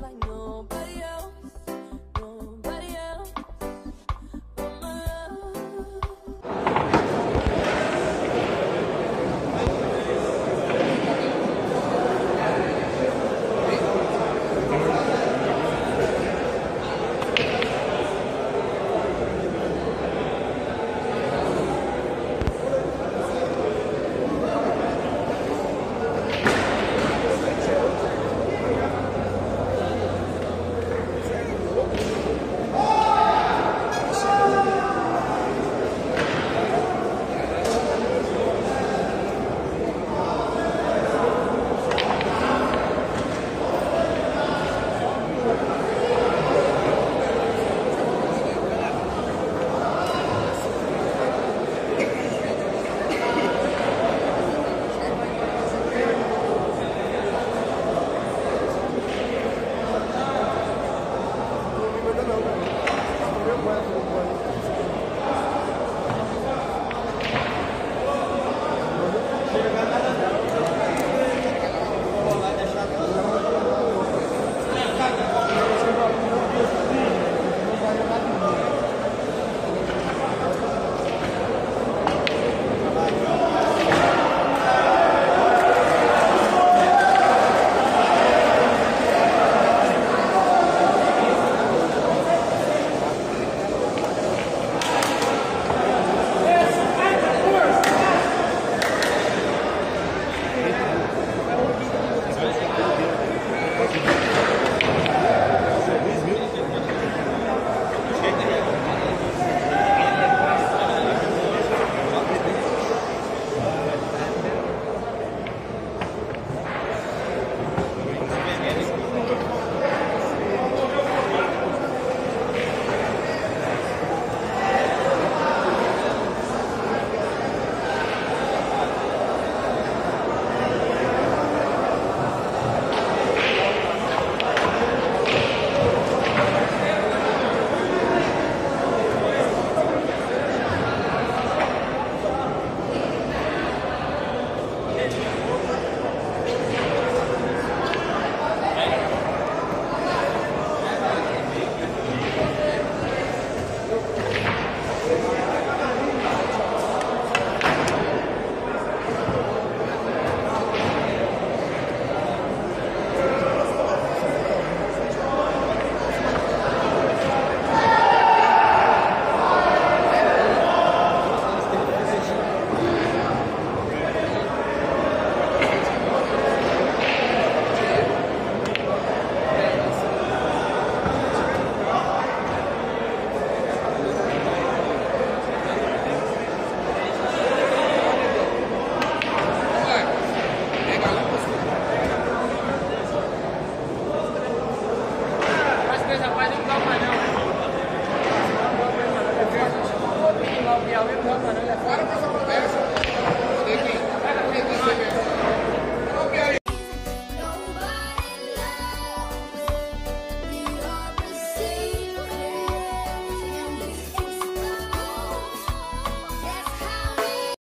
know.